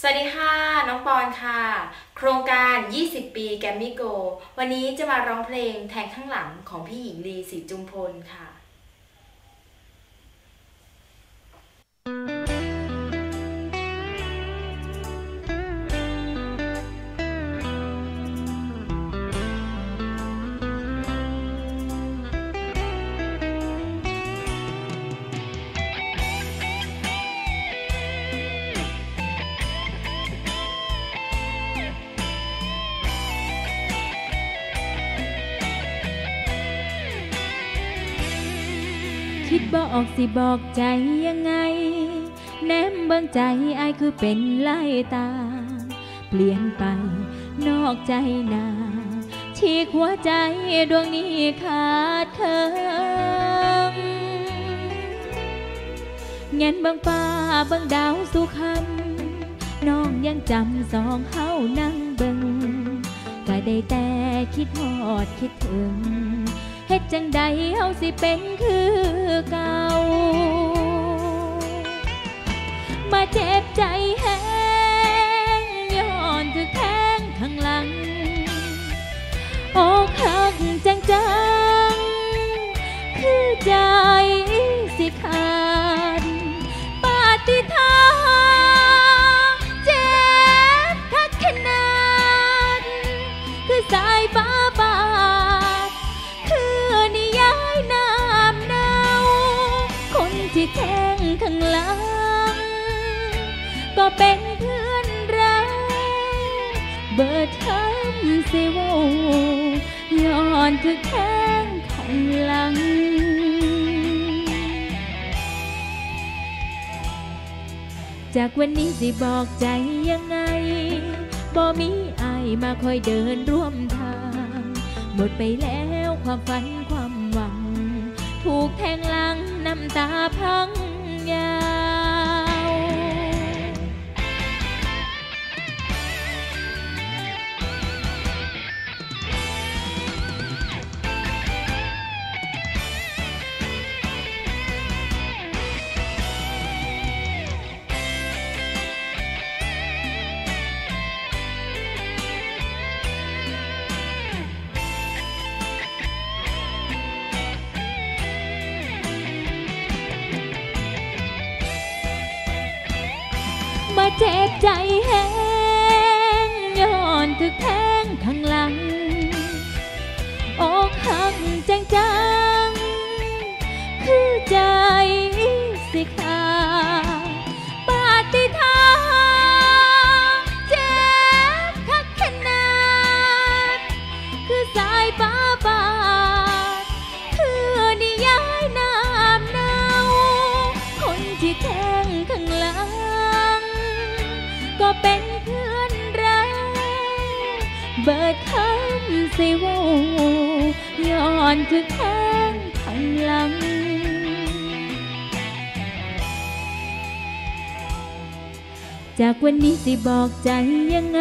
สวัสดีค่ะ น้องปอนค่ะ โครงการ 20 ปีแกมมี่โก วันนี้จะมาร้องเพลงแทงข้างหลังของพี่หญิงลีศรีจุมพลค่ะ คิดบ่ออกสิบอกใจยังไง แนมเบิ่งใจอายคือเป็นไลายตา เปลี่ยนไปนอกใจนาฉีกหัวใจดวงนี้ขาดเคิมเงินเบิ่งฟ้าเบิ่งดาวสุขันน้องยังจำสองเฮานั่งเบิ่งก็ได้แต่คิดฮอดคิดถึง จังใดเฮาสิเป็นคือเก่ามา ที่แทงข้างหลัง ก็เป็นเพื่อนรักเบิดทำสิเวย้อนคือแทงข้างหลังจากวันนี้สิบอกใจยังไง บ่มีอายมาคอยเดินร่วมทาง หมดไปแล้วความฝันความหวัง ถูกแทงหลัง น้ำตาพังยา มาเจ็บใจแห้งย้อนถึกแทงข้างหลัง อกหักจังจัง คือใจสิขาปาฏิทาเจ็บคักขนาด คือสายฟ้าบาดคือนิยายน้ำเนาคนที่แท้ ก็เป็นเพื่อนรักเบิดคำสิเว่าย้อนถึงแทงข้างหลังจากวันนี้สิบอกใจยังไง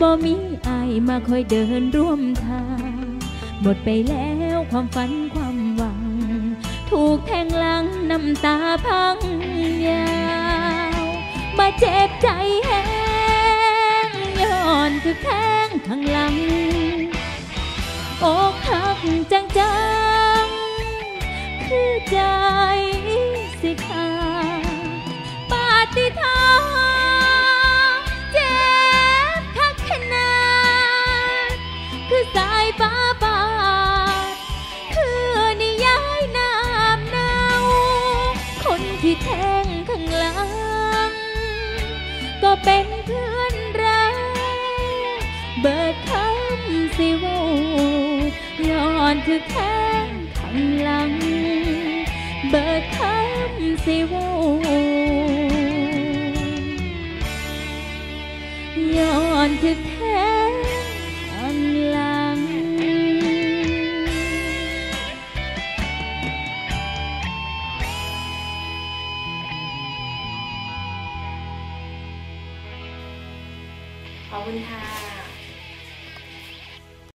บ่มีอายมาคอยเดินร่วมทาง หมดไปแล้วความฝันความหวัง ถูกแทงหลังน้ำตาพังยา มาเจ็บใจแห้งย้อนคือแทงข้างหลังอกหักจังจังคือใจสิขาปาฏิทาเจ็บคักขนาดคือสา เป็นเพื่อนรักเบิดคำสิเว่าย้อนถึกแทนข้างหลัง เบิดคำสิเว่าย้อนถึกแท ขอบคุณค่ะ